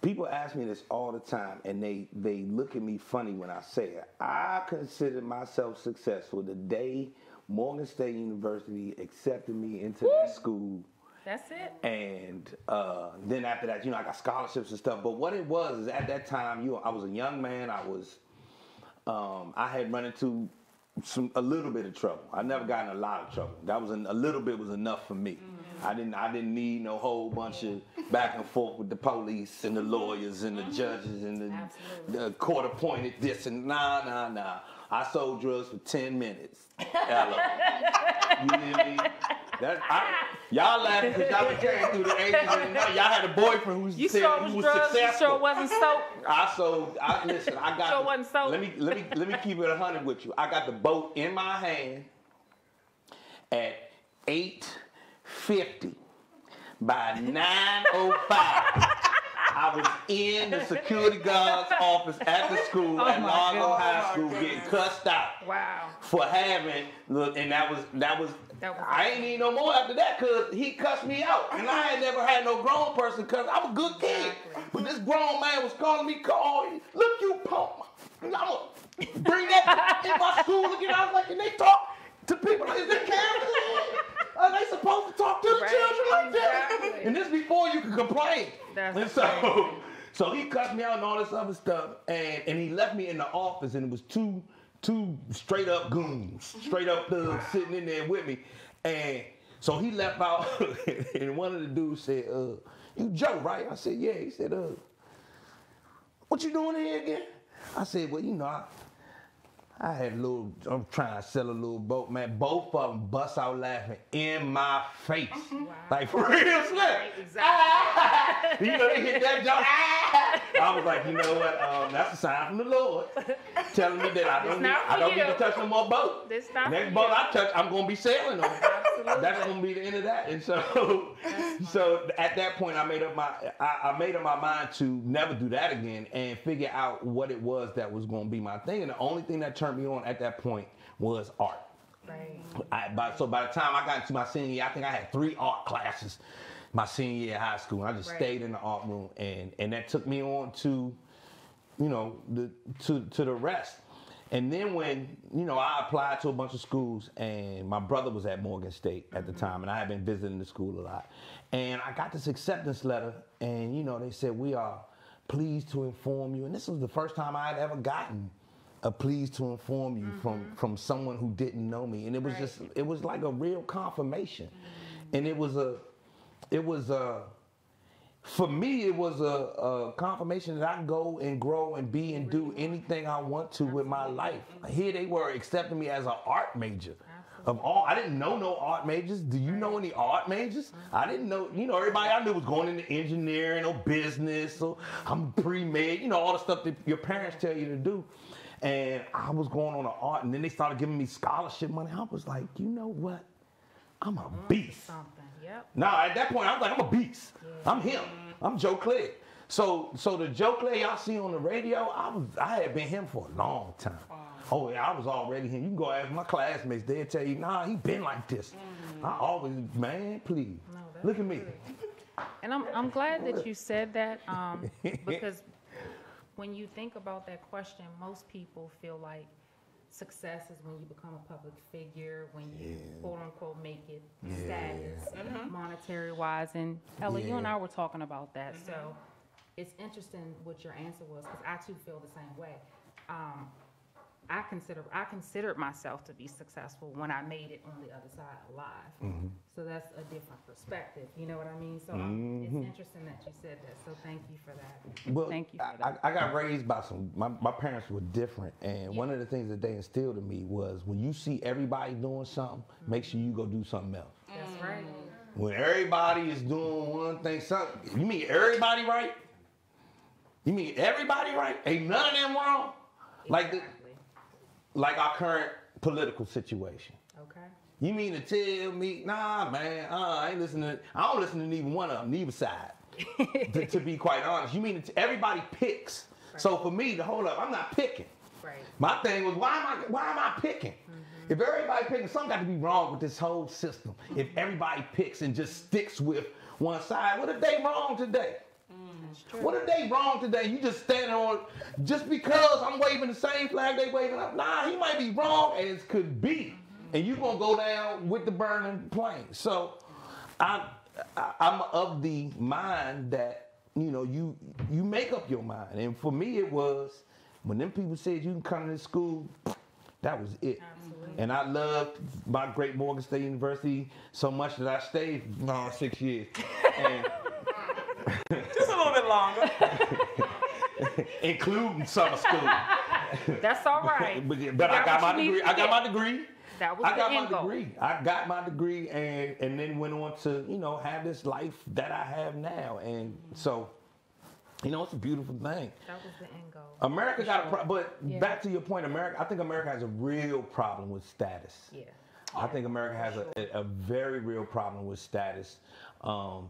People ask me this all the time, and they they look at me funny when I say it. I consider myself successful the day Morgan State University accepted me into that school. That's it. and uh, then after that, you know, I got scholarships and stuff. But what it was is at that time, you, know, I was a young man. I was, um, I had run into some a little bit of trouble. I never got in a lot of trouble. That was an, a little bit was enough for me. I didn't, I didn't need no whole bunch of back and forth with the police and the lawyers and the judges and the, the court appointed this and nah, nah, nah. I sold drugs for ten minutes. Hello. You hear me? That, I, y'all laughing because y'all came through the ages and now y'all had a boyfriend who was, You said sold he was drugs. You successful. sure wasn't soap. I sold. I listen. I got. Sure the- wasn't soap. Let me let me let me keep it hundred with you. I got the boat in my hand at eight fifty by nine oh five. I was in the security guard's office at the school Oh at Largo. High School getting cussed out Wow. for having look, and that was that was. That was- I ain't need no more after that because he cussed me out, and I had never had no grown person cuss. I'm a good kid, Exactly. but this grown man was calling me, "Call look you punk." I'm gonna bring that in my school again. I was like, and they talk to people. Is there cameras? in? Are they supposed to talk to the Right, children like that? exactly. And this before you can complain. That's and so, so he cussed me out and all this other stuff, and and he left me in the office, and it was two two straight up goons, straight up thugs sitting in there with me, and so he left out, and one of the dudes said, "Uh, you Joe, right?" I said, "Yeah." He said, "Uh, what you doing here again?" I said, "Well, you know, I." I had a little, I'm trying to sell a little boat, man. Both of them bust out laughing in my face. Like, for real slick. Exactly. You know, they hit that jump. I was like, you know what? Um, that's a sign from the Lord telling me that I don't, need, I don't need to touch no more boat. This not Next boat you. I touch, I'm gonna be sailing on. That's gonna be the end of that. And so, so at that point, I made up my, I, I made up my mind to never do that again and figure out what it was that was gonna be my thing. And the only thing that turned me on at that point was art. Right. I, by, so by the time I got into my senior year, I think I had three art classes my senior year of high school. And I just Right. stayed in the art room, and and that took me on to, you know, the to to the rest. And then when you know I applied to a bunch of schools, and my brother was at Morgan State at the time, and I had been visiting the school a lot, and I got this acceptance letter, and you know they said we are pleased to inform you, and this was the first time I had ever gotten a pleased to inform you from from someone who didn't know me, and it was Mm-hmm. Right. just it was like a real confirmation, and it was a it was a for me it was a, a confirmation that I can go and grow and be and do anything I want to with my life. Here they were accepting me as an art major. Of all, I didn't know no art majors. Do you know any art majors? I didn't know. You know, everybody I knew was going into engineering or business. or I'm pre-med. You know, all the stuff that your parents tell you to do. And I was going on an art, and then they started giving me scholarship money. I was like, you know what? I'm a beast. Yep. Now at that point, I was like, I'm a beast. I'm him. I'm Joe Clair. So, so the Joe Clair y'all see on the radio, I was, I had been him for a long time. Oh yeah, I was already him. You can go ask my classmates; they'll tell you, nah, he been like this. I always, man, please, No, look at me. And I'm, I'm glad that you said that, um, because when you think about that question, most people feel like success is when you become a public figure, when you quote unquote make it status, monetary wise. And Ella, you and I were talking about that. So it's interesting what your answer was, because I too feel the same way. Um, I consider I considered myself to be successful when I made it on the other side alive. Mm-hmm. So that's a different perspective. You know what I mean? So um, it's interesting that you said that. So thank you for that. Well, thank you for I, that. I got raised by some. My, my parents were different, and one of the things that they instilled in me was when you see everybody doing something, make sure you go do something else. that's right. When everybody is doing one thing, something you mean everybody right? You mean everybody right? Ain't none of them wrong? Like the. Like our current political situation. Okay. You mean to tell me, nah, man, uh, I ain't listening. To, I don't listen to neither one of them, neither side. to, to be quite honest, you mean to, everybody picks. So for me, to hold up, I'm not picking. Right. My thing was, why am I, why am I picking? Mm-hmm. If everybody picking, something got to be wrong with this whole system. If everybody picks and just sticks with one side, what if they wrong today? What if they wrong today? You just standing on just because I'm waving the same flag they waving up. Nah, he might be wrong as could be, and you gonna go down with the burning plane. So, I, I I'm of the mind that you know you you make up your mind, and for me it was when them people said you can come to this school. That was it. Absolutely. And I loved my great Morgan State University so much that I stayed for six years. And, Just a little bit longer. including summer school. That's all right. but but I got my degree. I got my degree. That was I got my goal. degree. I got my degree and and then went on to you know have this life that I have now. And so, you know, it's a beautiful thing. That was the end goal. America got a sure. pro- but Yeah. back to your point, America. I think America has a real problem with status. Yeah. I think America has a, a, a very real problem with status, um,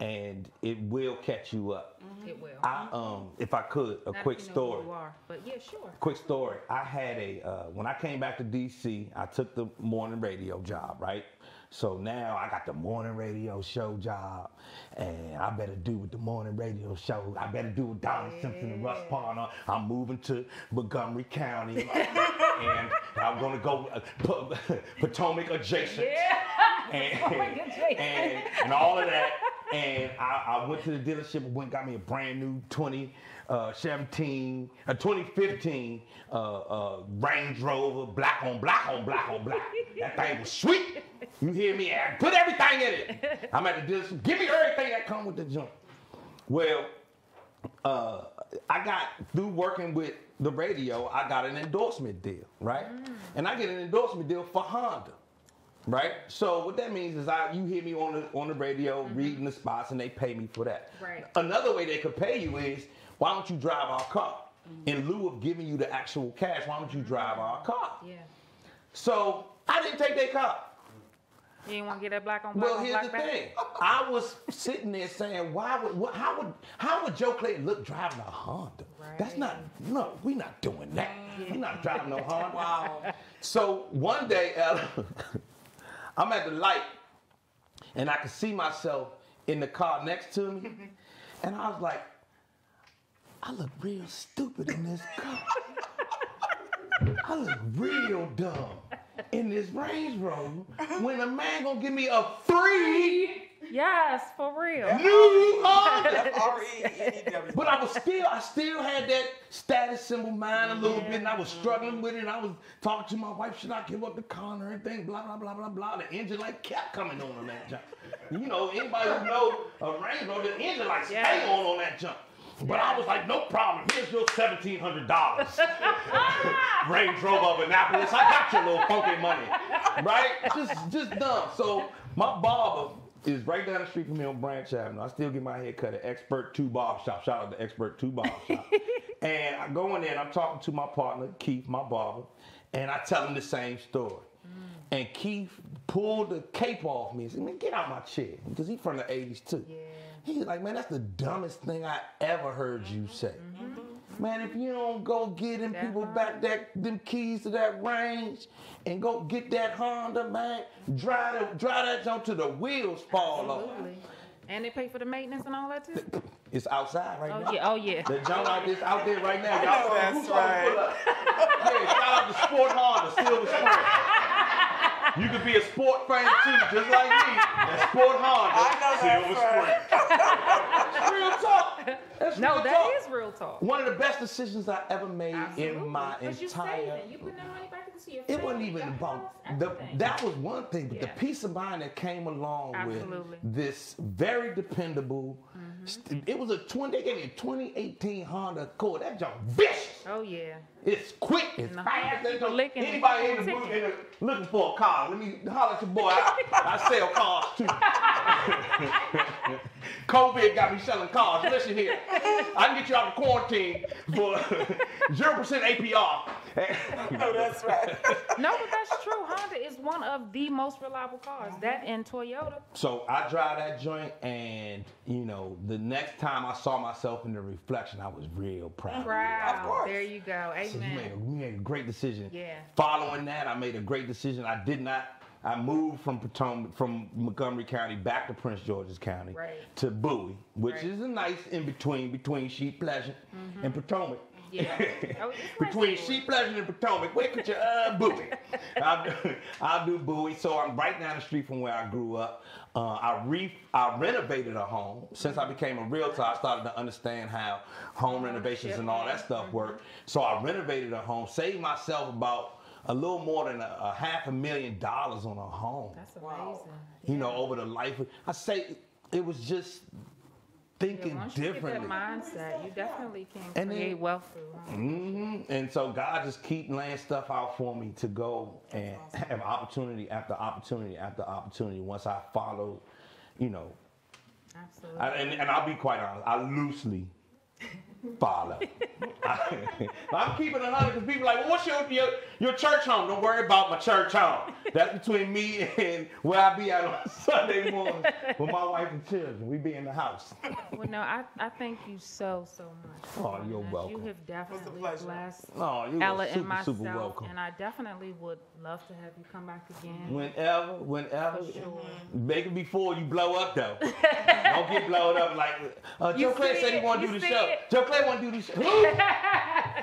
and it will catch you up. It will. I um, if I could, a Not quick you know who story. you are, but yeah, sure. Quick story. I had a uh, when I came back to DC, I took the morning radio job, right? So now I got the morning radio show job, and I better do with the morning radio show. I better do with Donnie Simpson and Russ Parner. I'm moving to Montgomery County, and I'm gonna go uh, Po- Potomac adjacent, and, and and all of that. And I, I went to the dealership and went got me a brand new 2017, a 2015 uh, uh, Range Rover, black on black on black on black. That thing was sweet. You hear me? I put everything in it. I'm at the dealership. Give me everything that come with the junk. Well, uh, I got through working with the radio. I got an endorsement deal, right? And I get an endorsement deal for Honda. Right. So what that means is I you hear me on the on the radio mm-hmm. reading the spots and they pay me for that. Right. Another way they could pay you is why don't you drive our car? Mm-hmm. In lieu of giving you the actual cash, why don't you drive mm-hmm. our car? Yeah. So I didn't take their car. You didn't want to get that black on black Well, on here's black the back? thing. I was sitting there saying, why would what, how would how would Joe Clayton look driving a Honda? Right. That's not no, we're not doing that. We're not driving no Honda. Wow. So one day, Ella, uh, I'm at the light, and I could see myself in the car next to me, and I was like, I look real stupid in this car. I look real dumb in this Range Rover when a man gonna give me a free Yes, for real. New Honda. R-E-N-E-W. But I was still, I still had that status symbol mind a little bit, and I was struggling with it. And I was talking to my wife, should I give up the car and everything? Blah blah blah blah blah. The engine light kept coming on on that jump. You know, anybody who know a Range Rover, the engine light stay Yes. on on that jump. But I was like, no problem. Here's your seventeen hundred dollars. Range Rover of Annapolis. I got your little funky money, right? Just, just dumb. So my barber is right down the street from me on Branch Avenue. I still get my hair cut at Expert Two Barber Shop. Shout out to Expert Two Barber Shop. and I go in there and I'm talking to my partner Keith, my barber, and I tell him the same story. Mm. And Keith pulled the cape off me and said, "Man, get out my chair," because he's from the '80s too. He's like, "Man, that's the dumbest thing I ever heard you mm-hmm. say." Mm-hmm. Man, if you don't go get them That people Honda. back that them keys to that range and go get that Honda, man, drive that drive that jump till the wheels fall off. Absolutely. And they pay for the maintenance and all that too? It's outside right Oh, now. yeah. Oh, yeah. The jump out this out there right now. I Y'all know that's who saw me pull up? Yeah, shout out to Sport Honda, Silver Sport. You could be a sport fan too, just like me. And Sport Honda, I know that's Silver right. Spring. Real talk. That's No, real that talk. is real talk. One of the best decisions I ever made Absolutely. in my 'Cause you entire. saving. You putting that money back into your It wasn't even about the, that was one thing, but the peace of mind that came along Absolutely. with this very dependable. Mm-hmm. It was a twenty. They gave me a 2018 Honda Accord. That junk vicious. Oh, yeah. It's quick. It's And fast. Honda They licking it Anybody in the before booth in the- looking for a car? Let me holler at your boy. I, I sell cars too. COVID got me selling cars. Listen here, I can get you out of quarantine for zero percent APR. No, that's right. No, but that's true. Honda is one of the most reliable cars. That and Toyota. So I drive that joint, and you know, the next time I saw myself in the reflection, I was real proud. Proud. course. There you go. So you made, a, you made a great decision. Yeah. Following that, I made a great decision. I did not. I moved from Potomac, from Montgomery County back to Prince George's County Right. to Bowie, which Right. Mm-hmm. is a nice in between between Seat Pleasant and Potomac. Yeah. Oh, between. Seat Pleasant and Potomac, where could you uh Bowie? I'll do, I'll do Bowie. So I'm right down the street from where I grew up. Uh, I re I renovated a home. Since I became a realtor, I started to understand how home renovations and all that stuff work. So I renovated a home, saved myself about a little more than a, a half a million dollars on a home. That's Wow. amazing. you know, over the life. Of, I say it was just Yeah, thinking get differently. mindset, you definitely can And then- create wealth through Honda. hmm And so God just keep laying stuff out for me to go and have opportunity after opportunity after opportunity. Once I follow, you know, Absolutely. I, and, and I'll be quite honest, I loosely follow. I, am keeping it hundred because people are like, well, what's your, your your church home? Don't worry about my church home. That's between me and where I be at on Sunday morning with my wife and children. We be in the house. Well, no, I, I thank you so, so much. Oh, you're Goodness, welcome. You have definitely pleasure. blessed Oh, you Ella are and myself, super welcome. and I definitely would love to have you come back again. Whenever, whenever. For sure. Make it before you blow up though. Don't get blown up like uh, Joe Clair said he it, want to do the show. it. Joe Clair want to do the show.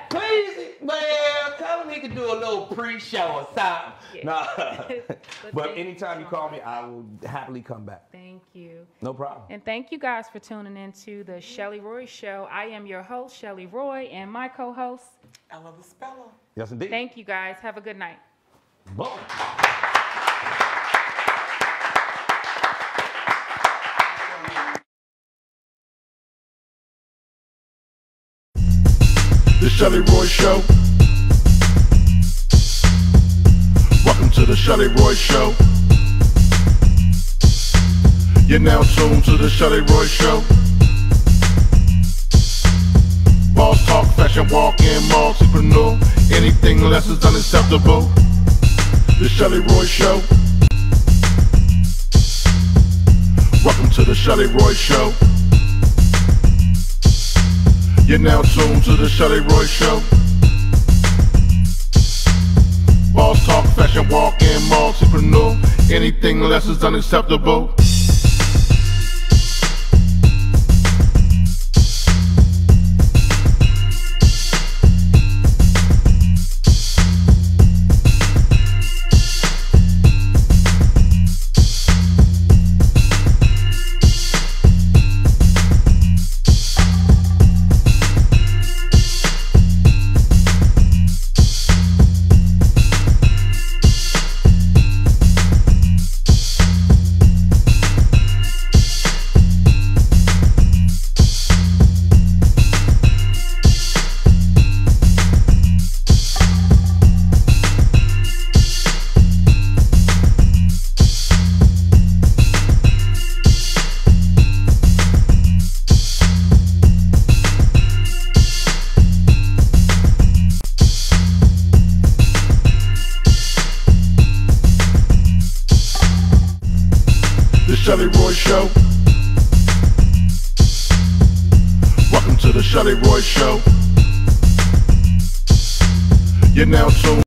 Please, man, tell him he can do a little pre-show or something. Yeah. Nah. But but anytime you call me, I will happily come back. Thank you. No problem. And thank you guys for tuning in to the Chelley Roy Show. I am your host, Chelley Roy, and my co host. Ella the Spella. Yes, indeed. Thank you guys. Have a good night. Boom. Chelley Roy Show. Welcome to the Chelley Roy Show. You're now tuned to the Chelley Roy Show. Boss talk, fashion walk in, multipreneur. Anything less is unacceptable. The Chelley Roy Show. Welcome to the Chelley Roy Show. You're now tuned to the Chelley Roy Show. Boss talk, fashion walk in, multipreneur. Anything less is unacceptable.